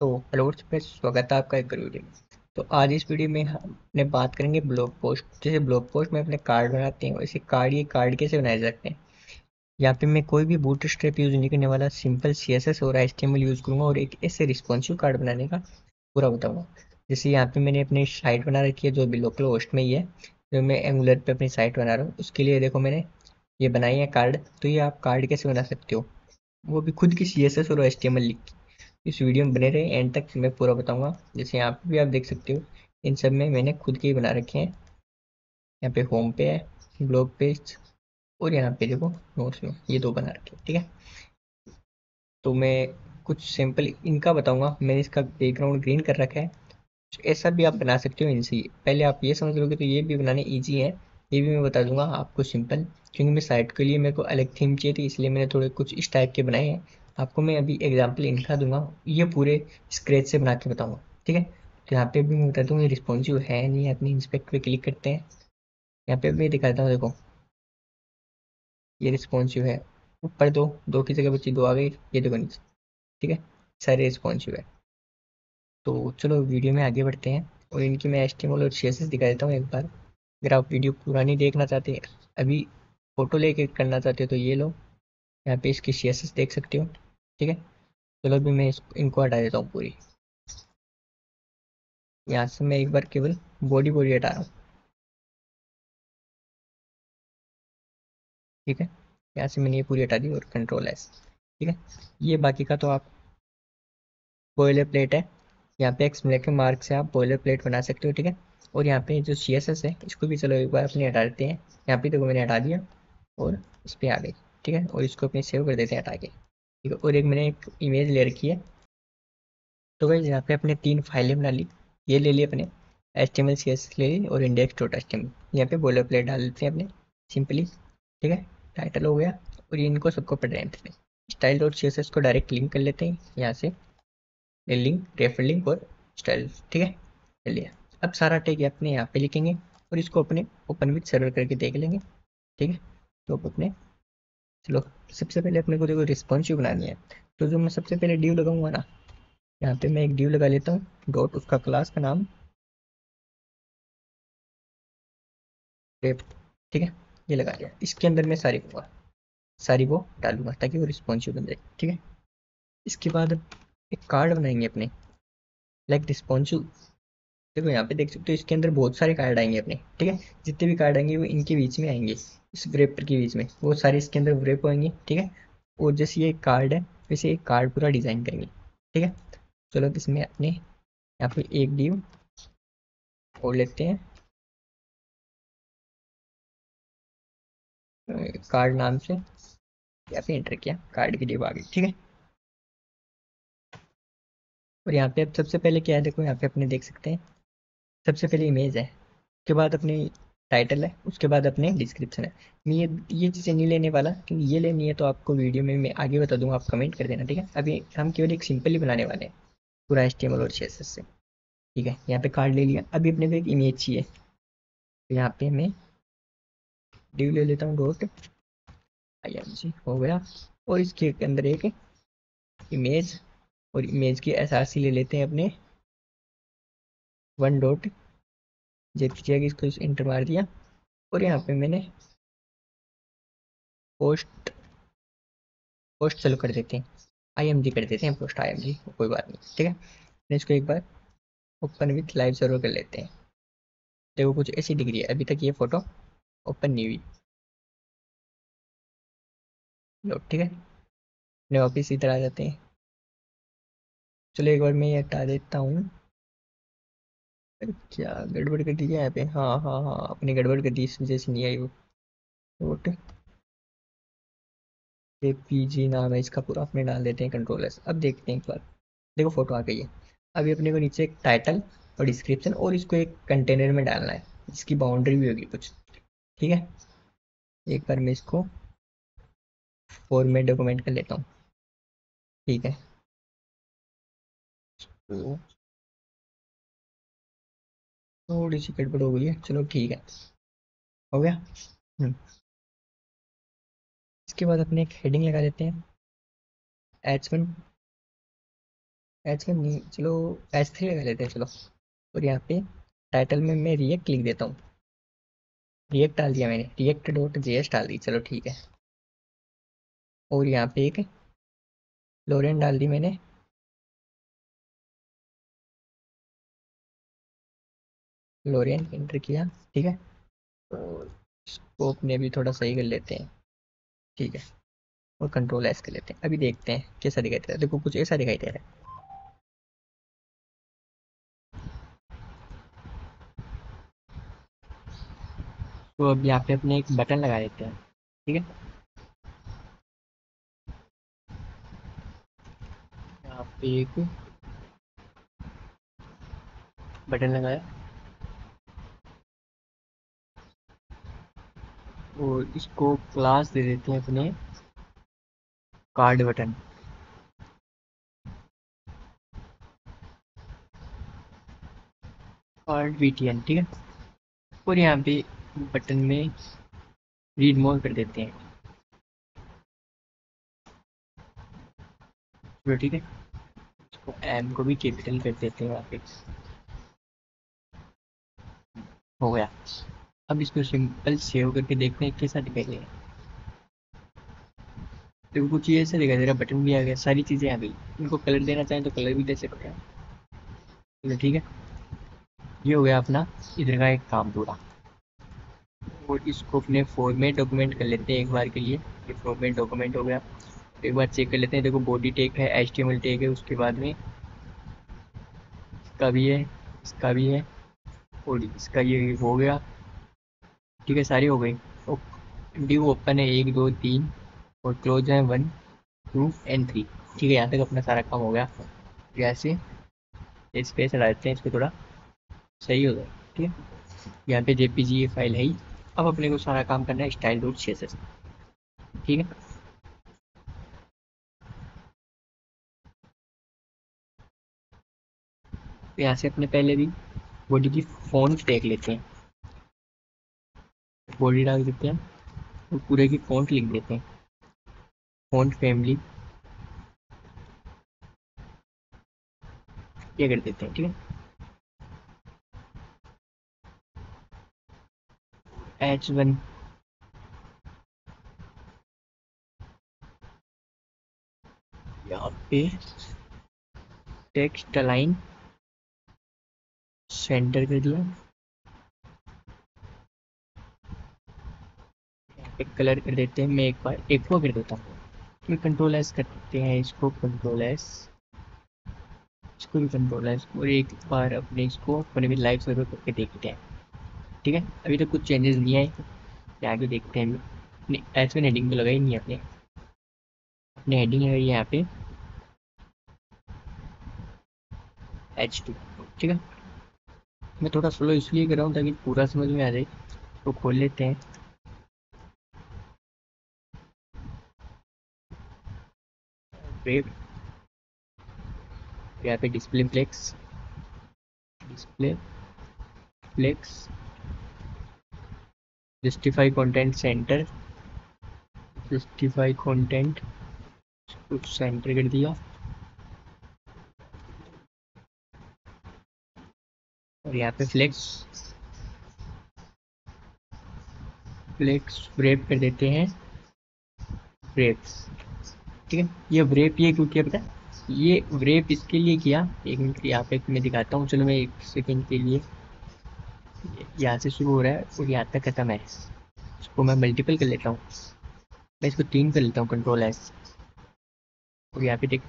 तो hello friends, स्वागत है आपका एक वीडियो में। तो आज इस वीडियो में हमने बात करेंगे ब्लॉग पोस्ट। जैसे ब्लॉग पोस्ट में अपने कार्ड बनाते हैं, वैसे कार्ड, ये कार्ड कैसे बनाए जाते हैं? यहाँ पे मैं कोई भी बूट स्ट्रेप यूज़ नहीं करने वाला सिंपल सी एस एस और एच यूज़ करूँगा और एक ऐसे रिस्पॉन्सिव कार्ड बनाने का पूरा बताऊँगा। जैसे यहाँ पे मैंने अपनी साइट बना रखी है, जो भी लोकल होस्ट में ही है जो मैं एंगुलर पे अपनी साइट बना रहा हूँ। उसके लिए देखो मैंने ये बनाई है कार्ड। तो ये आप कार्ड कैसे बना सकते हो? वो भी खुद की सी एस एस और एच लिख इस वीडियो में बने रहे एंड तक मैं पूरा बताऊँगा। जैसे यहाँ पे भी आप देख सकते हो, इन सब में मैंने खुद के ही बना रखे हैं। यहाँ पे होम पे है ब्लॉग पेज और यहाँ पे देखो नोट्स में, ये दो बना रखे ठीक है? तो मैं कुछ सिंपल इनका बताऊँगा। मैंने इसका बैकग्राउंड ग्रीन कर रखा है। ऐसा भी आप बना सकते हो इनसे। पहले आप ये समझ लोगे तो ये भी बनाने ईजी है। ये भी मैं बता दूँगा आपको सिंपल क्योंकि मैं साइट के लिए मेरे को अलग थीम चाहिए थी, इसलिए मैंने थोड़े कुछ इस टाइप के बनाए हैं। आपको मैं अभी एग्ज़ाम्पल इनका दूँगा, ये पूरे स्क्रेच से बना के बताऊँगा, ठीक है? तो यहाँ पे भी मैं बता दूँ रिस्पॉन्सिव है नहीं, अपनी इंस्पेक्ट पे क्लिक करते हैं। यहाँ पे भी दिखाता हूँ, देखो। ये रिस्पॉन्सिव है, ऊपर दो दो की जगह बच्ची दो आ गई, ये देखो नीचे, ठीक है? सारे रिस्पॉन्सिव है। तो चलो वीडियो में आगे बढ़ते हैं, और इनकी मैं एस्टिमल और शेसेस दिखा देता हूँ एक बार। अगर आप वीडियो पुरानी देखना चाहते हैं, अभी फ़ोटो लेके करना चाहते हो तो ये लो। यहाँ पे इसकी शेसेस देख सकते हो। ठीक है? चलो अभी मैं इनको हटा देता हूँ पूरी। यहाँ से मैं एक बार केवल बॉडी बॉडी हटा रहा हूँ। ठीक है? यहाँ से मैंने ये पूरी हटा दी और कंट्रोल एस ठीक है? ये बाकी का तो आप बॉयलर प्लेट है। यहाँ पे एक्स के मार्क से आप बॉयलर प्लेट बना सकते हो, ठीक है? और यहाँ पे जो सीएसएस है, इसको भी चलो एक बार अपने हटा देते हैं। यहाँ पे देखो मैंने हटा दिया और इस पर आ गई, ठीक है? और इसको अपने सेव कर देते हैं हटा के। ठीक है, और एक मैंने एक इमेज ले रखी है। तो भाई यहाँ पे अपने तीन फाइलें बना ली। ये ले ली अपने H T M L C S S ली और index dot H T M यहाँ पे बोलर प्लेट डाल देते हैं अपने सिंपली ठीक है? टाइटल हो गया और इनको सबको पढ़ रहे हैं style dot C S S को डायरेक्ट लिंक कर लेते हैं यहाँ से। लिंक रेफर लिंक और स्टाइल ठीक है? चलिए अब सारा टेक अपने यहाँ पे लिखेंगे और इसको अपने ओपन विथ सर्वर करके देख लेंगे, ठीक है? तो अपने चलो, सबसे पहले अपने को देखो रिस्पॉन्सिव बनानी है। तो जो मैं सबसे पहले ड्यू लगाऊँगा ना, यहाँ पे मैं एक ड्यू लगा लेता हूँ डॉट उसका क्लास का नाम। ठीक है? ये लगा लिया। इसके अंदर मैं सारी को सारी वो डालूँगा ताकि वो रिस्पॉन्सिव बन जाए, ठीक है? इसके बाद एक कार्ड बनाएँगे अपने। लाइक रिस्पॉन्सिव देखो यहाँ पे देख सकते हो, इसके अंदर बहुत सारे कार्ड आएँगे अपने, ठीक है? जितने भी कार्ड आएँगे वो इनके बीच में आएँगे। इस ग्रेपर के बीच में। वो सारे इसके अंदर ग्रेप होंगे, ठीक है? और जैसे ये कार्ड है, वैसे एक कार्ड पूरा डिज़ाइन करेंगे, ठीक है? चलो इसमें अपने यहाँ पे एक डी और लेते हैं। कार्ड नाम से यहाँ पे एंटर किया कार्ड की डिव आ गई, ठीक है? और यहाँ पे अब सबसे पहले क्या है, देखो यहाँ पे अपने देख सकते हैं। सबसे पहले इमेज है, उसके बाद अपनी टाइटल है, उसके बाद अपने डिस्क्रिप्शन है। ये ये चीज़ें नहीं लेने वाला, क्योंकि ये लेनी है तो आपको वीडियो में मैं आगे बता दूँगा, आप कमेंट कर देना, ठीक है? अभी हम केवल एक सिंपल ही बनाने वाले हैं, पूरा एस और CSS से, ठीक है? यहाँ पे कार्ड ले लिया। अभी अपने को एक इमेज चाहिए। तो यहाँ पे मैं ड्यू ले लेता हूँ डॉट आई एम जी हो गया। और इसके अंदर एक इमेज और इमेज की एसआरसी ले लेते हैं अपने। वन डॉट जेब की इसको इस इंटर मार दिया। और यहाँ पे मैंने पोस्ट पोस्ट चलो कर देते हैं। आईएमजी कर देते हैं पोस्ट आई कोई बात नहीं, ठीक है? इसको एक बार ओपन विथ लाइव सर्वर कर लेते हैं। देखो, कुछ ऐसी दिख रही है। अभी तक ये फ़ोटो ओपन नहीं हुई। लो, ठीक है? अपने ऑफ़िस इधर आ जाते हैं। चलो, एक बार मैं ये हटा देता हूँ। क्या गड़बड़ कर दी क्या यहाँ पे? हाँ हाँ हाँ अपनी गड़बड़ कर दी इस वजह से नहीं आई वो। नोट ये पीजी नाम है इसका पूरा, अपने डाल देते हैं कंट्रोल अब देखते हैं एक बार। देखो फ़ोटो आ गई है। अभी अपने को नीचे एक टाइटल और डिस्क्रिप्शन और इसको एक कंटेनर में डालना है। इसकी बाउंड्री भी होगी कुछ। ठीक है? एक बार मैं इसको फॉर्मेट डॉक्यूमेंट कर लेता हूँ। ठीक है? तो थोड़ी सी गड़बड़ हो गई है। चलो ठीक है। हो गया? हम्म। इसके बाद अपने एक हेडिंग लगा देते हैं। एच वन एच वन नहीं, चलो एच थ्री लगा लेते हैं, चलो। और यहाँ पे टाइटल में मैं रिएक्ट लिख देता हूँ। रिएक्ट डाल दिया मैंने। रिएक्ट डॉट जे एस डाल दी, चलो ठीक है। और यहाँ पे एक लोरेन डाल दी मैंने। लोरेन एंटर किया, ठीक है? स्कोप ने भी थोड़ा सही कर लेते हैं। ठीक है? और कंट्रोल एस कर लेते हैं। अभी देखते हैं, कैसा दिखाई दे रहा है। देखो, कुछ ऐसा दिखाई दे रहा है। तो अब यहाँ पे अपने एक बटन लगा देते हैं, ठीक है? यहाँ पे एक बटन लगाया। और इसको क्लास दे देते हैं अपने कार्ड बटन कार्ड वी ठीक है? और यहाँ पे बटन में रीड मोर कर देते हैं. ठीक है। इसको एम को भी कैपिटल कर देते हैं यहाँ पे. हो गया। अब इसको सिंपल सेव करके देखते हैं कैसा दिखाई दे देखो, कुछ ये ऐसा दिखाई दे रहा बटन भी आ गया, सारी चीज़ें आ गई। इनको कलर देना चाहें तो कलर भी दे सकते हैं। चलो, ठीक है। ये हो गया अपना, इधर का एक काम पूरा। और इसको अपने फॉर्मेट डॉक्यूमेंट कर लेते हैं एक बार के लिए। ये फॉर्मेट डॉक्यूमेंट हो गया। एक बार चेक कर लेते हैं। देखो बॉडी टेक है एच टेक है, उसके बाद में इसका भी है, इसका भी है, और इसका ये हो गया। ठीक है सारी हो गई। ड्यू ओपन है, एक, दो, तीन, और क्लोज है वन टू एंड थ्री ठीक है, यहाँ तक अपना सारा काम हो गया। जैसे स्पेस हटा देते हैं, इसको थोड़ा सही हो जाए ठीक है? यहाँ पे जेपीजी ये फ़ाइल है ही। अब अपने को सारा काम करना है स्टाइल डॉट सी ठीक है? यहाँ से अपने पहले भी बॉडी की फ़ोन देख लेते हैं। बॉडी डाल देते हैं और पूरे की फ़ॉन्ट लिख देते हैं। फ़ॉन्ट फैमिली ये कर देते हैं, ठीक है? एच वन यहाँ पे टेक्स्ट लाइन सेंटर कर दिया। एक कलर कर देते हैं, मैं एक बार, एक को कर देता हूँ। फिर कंट्रोल एस करते हैं, इसको कंट्रोल एस इसको भी कंट्रोल एस और एक बार अपने इसको अपने भी लाइव सर्वर करके देखते हैं। ठीक है? अभी तक तो कुछ चेंजेस नहीं आए। आगे देखते हैं। अपने एस में हेडिंग तो लगाई नहीं अपने अपने हेडिंग है यहाँ पे। एच टू ठीक है? मैं थोड़ा स्लो इसलिए कर रहा हूँ ताकि पूरा समझ में आ जाए। तो खोल लेते हैं। यहाँ पे display flex display flex justify content center justify content कुछ सेंटर कर दिया। और यहाँ पे फ्लेक्स फ्लेक्स ब्रेप कर देते हैं। ब्रेप ठीक है? ये ब्रेप ये क्यों किया पता ये ब्रेप इसके लिए किया, एक मिनट यहाँ पे मैं दिखाता हूँ, चलो मैं एक सेकंड के लिए यहाँ से शुरू हो रहा है और यहाँ तक खत्म है। इसको मैं मल्टीपल कर लेता हूँ। मैं इसको तीन कर लेता हूँ कंट्रोल एस और यहाँ पे देख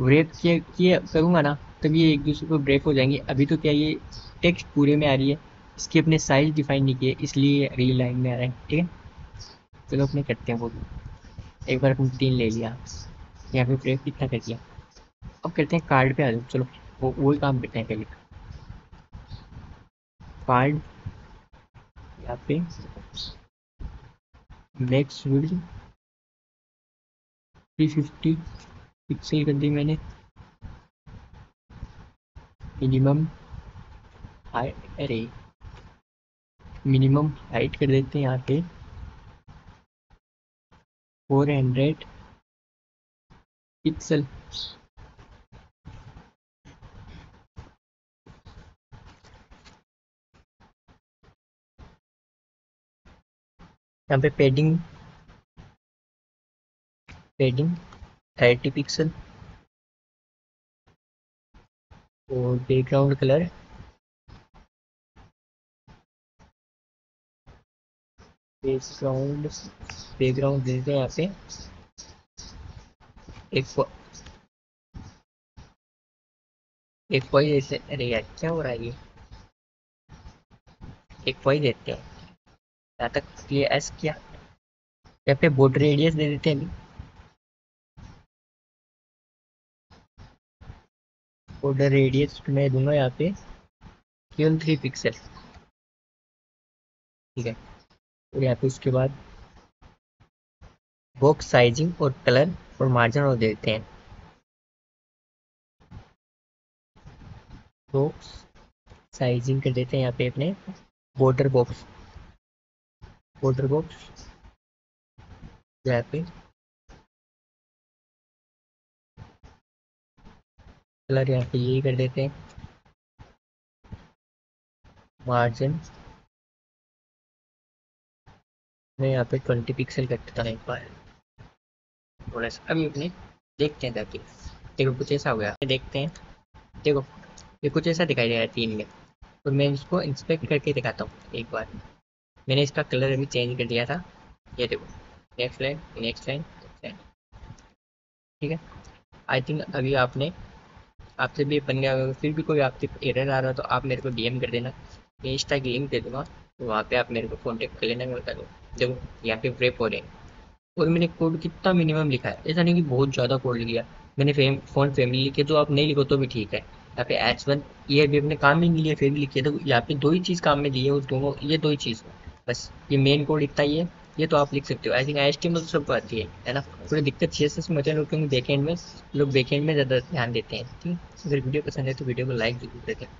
ब्रेक किए किए करूँगा ना, तब ये एक दूसरे को ब्रेक हो जाएँगे। अभी तो क्या ये टेक्स्ट पूरे में आ रही है? इसके अपने साइज़ डिफाइन नहीं किए, इसलिए अगली लाइन में आ रहे हैं, ठीक है? चलो अपने करते हैं वो। एक बार अपने तीन ले लिया। यहाँ पे ब्रेक कितना कर दिया? अब करते हैं कार्ड पे आ जाओ, चलो, वो वही काम करते हैं पहले। कार्ड यहाँ पे। Max width three fifty pixel कर दी मैंने। मिनिमम अरे मिनिमम हाइट कर देते हैं यहाँ पे। 400 pixel. यहाँ पे पेडिंग पेडिंग 30 पिक्सल और बैकग्राउंड कलर बैकग्राउंड बैकग्राउंड देते हैं यहाँ पे एक एक पॉइंट जैसे अरे यार क्या हो रहा है ये एक पॉइंट देते हैं यहाँ तक ये एस क्या यहाँ पे बॉर्डर रेडियस दे देते हैं अभी बॉर्डर रेडियस मैं दूँगा यहाँ पे केवल थ्री पिक्सल ठीक है यहाँ पे उसके बाद बॉक्स साइजिंग और कलर और मार्जिन और देते हैं। बॉक्स साइजिंग कर देते हैं यहाँ पे अपने बॉर्डर बॉक्स बॉर्डर बॉक्स यहाँ पे कलर यहाँ पे यही कर देते हैं। मार्जिन मैं यहाँ पे ट्वेंटी पिक्सल कर देता हूँ एक बार। थोड़ा सा, अभी अपने देखते हैं ताकि देखो, कुछ ऐसा हो गया। देखते हैं। देखो, ये कुछ ऐसा दिखाई दे रहा है तीन में। तो मैं इसको इंस्पेक्ट करके दिखाता हूँ, एक बार। मैंने इसका कलर अभी चेंज कर दिया था। ये देखो next line next line next line ठीक है? आई थिंक अभी आपने, आपसे भी बन गया फिर भी कोई आपसे एरर आ रहा है तो आप मेरे को डीएम कर देना। मैं इंस्टा की लिंक दे दूँगा। वहाँ पे आप मेरे को कॉन्टेक्ट कर लेना, मैं बता दूँ। देखो यहाँ पे व्रेप हो रहे हैं और मैंने कोड कितना मिनिमम लिखा है? ऐसा नहीं कि बहुत ज़्यादा कोड लिया। मैंने फेम फ़ोन फैमिली लिखे तो आप नहीं लिखो तो भी ठीक है। यहाँ पे एच वन ये भी अपने काम में नहीं लिया, फिर भी लिखिए तो यहाँ पे दो ही चीज़ काम में दी है, उस दोनों, ये दो ही चीज़। बस, ये मेन कोड इतना ही है। ये तो आप लिख सकते हो। आई थिंक एच टी तो सब आती है है ना? थोड़ी दिक्कत छः से समझ लोग क्योंकि बैकेंड में। लोग बैकेंड में ज़्यादा ध्यान देते हैं, ठीक है? अगर वीडियो पसंद है तो वीडियो को लाइक ज़रूर देते हैं